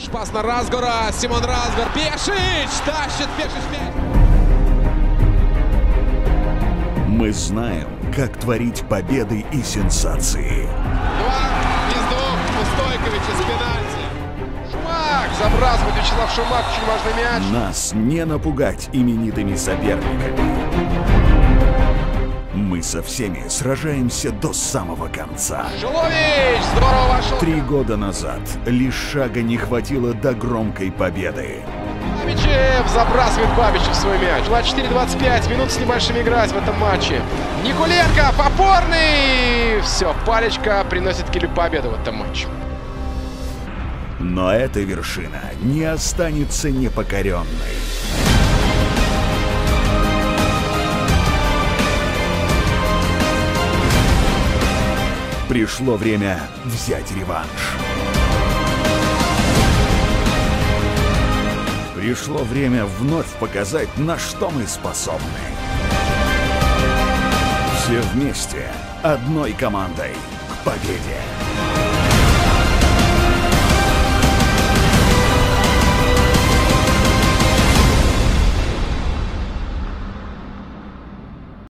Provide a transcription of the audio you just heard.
Хороший пас на Разгора. Симон Разгор. Пешич тащит Пешич мяч. Мы знаем, как творить победы и сенсации. Два. Гнездов. У Стойковича с пенальти. Шумак. Забрасывает Вячеслав Шумак. Очень важный мяч. Нас не напугать именитыми соперниками. Мы со всеми сражаемся до самого конца. Шелович. Здорово вошел. Три года назад лишь шага не хватило до громкой победы. Бабичев забрасывает Бабичев свой мяч. 24-25 минут с небольшим играть в этом матче. Никуленко, опорный! Все, палечка приносит Килю победу в этом матче. Но эта вершина не останется непокоренной. Пришло время взять реванш. Пришло время вновь показать, на что мы способны. Все вместе, одной командой, к победе.